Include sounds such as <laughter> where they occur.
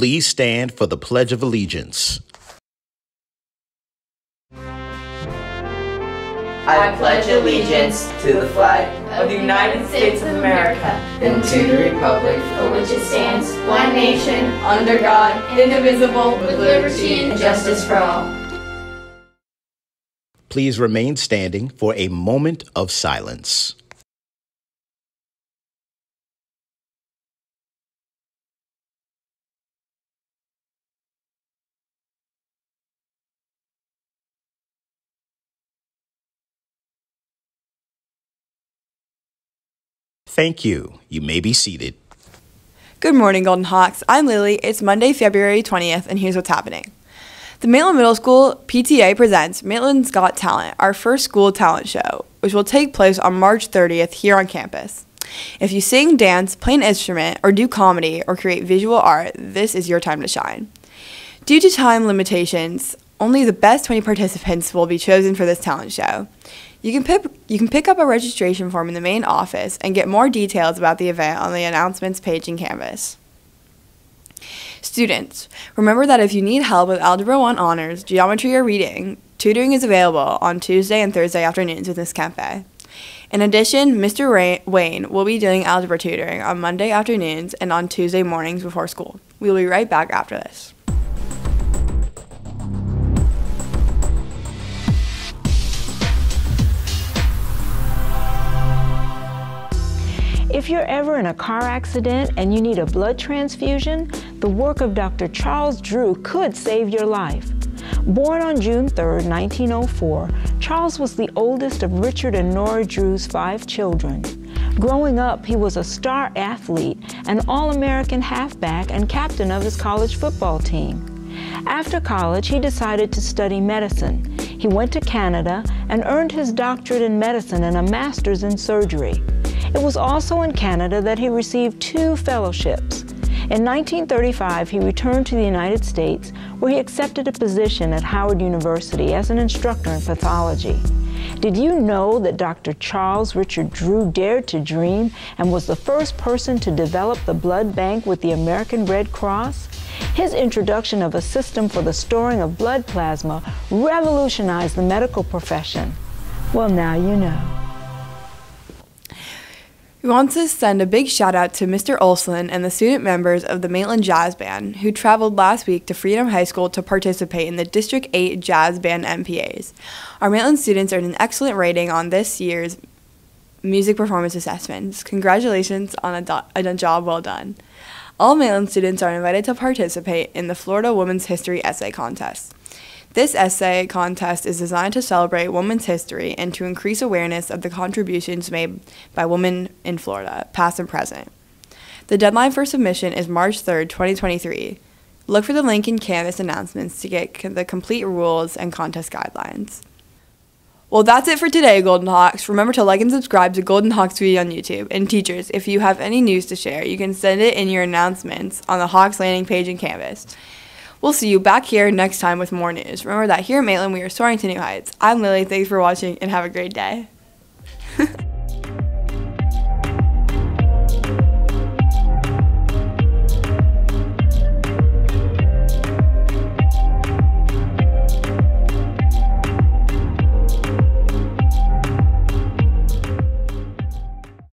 Please stand for the Pledge of Allegiance. I pledge allegiance to the flag of the United States of America and to the republic for which it stands, one nation, under God, indivisible, with liberty and justice for all. Please remain standing for a moment of silence. Thank you. You may be seated. Good morning, Golden Hawks. I'm Lily. It's Monday, February 20th, and here's what's happening. The Maitland Middle School PTA presents Maitland's Got Talent, our first school talent show, which will take place on March 30th here on campus. If you sing, dance, play an instrument, or do comedy or create visual art, this is your time to shine. Due to time limitations, only the best 20 participants will be chosen for this talent show. You can pick you can pick up a registration form in the main office and get more details about the event on the announcements page in Canvas. Students, remember that if you need help with Algebra 1 honors, geometry, or reading, tutoring is available on Tuesday and Thursday afternoons with Ms. Kempe. In addition, Mr. Ray- Wayne will be doing algebra tutoring on Monday afternoons and on Tuesday mornings before school. We will be right back after this. If you're ever in a car accident and you need a blood transfusion, the work of Dr. Charles Drew could save your life. Born on June 3, 1904, Charles was the oldest of Richard and Nora Drew's five children. Growing up, he was a star athlete, an All American halfback, and captain of his college football team. After college, he decided to study medicine. He went to Canada and earned his doctorate in medicine and a master's in surgery. It was also in Canada that he received two fellowships. In 1935, he returned to the United States where he accepted a position at Howard University as an instructor in pathology. Did you know that Dr. Charles Richard Drew dared to dream and was the first person to develop the blood bank with the American Red Cross? His introduction of a system for the storing of blood plasma revolutionized the medical profession. Well, now you know. We want to send a big shout out to Mr. Olson and the student members of the Maitland Jazz Band who traveled last week to Freedom High School to participate in the District 8 Jazz Band MPAs. Our Maitland students earned an excellent rating on this year's music performance assessments. Congratulations on a, do- a job well done. All Maitland students are invited to participate in the Florida Women's History Essay Contest. This essay contest is designed to celebrate women's history and to increase awareness of the contributions made by women in Florida, past and present. The deadline for submission is March 3rd, 2023. Look for the link in Canvas announcements to get the complete rules and contest guidelines. Well, that's it for today, Golden Hawks. Remember to like and subscribe to Golden Hawks TV on YouTube. And teachers, if you have any news to share, you can send it in your announcements on the Hawks landing page in Canvas. We'll see you back here next time with more news. Remember that here at Maitland, we are soaring to new heights. I'm Lily. Thanks for watching and have a great day. <laughs>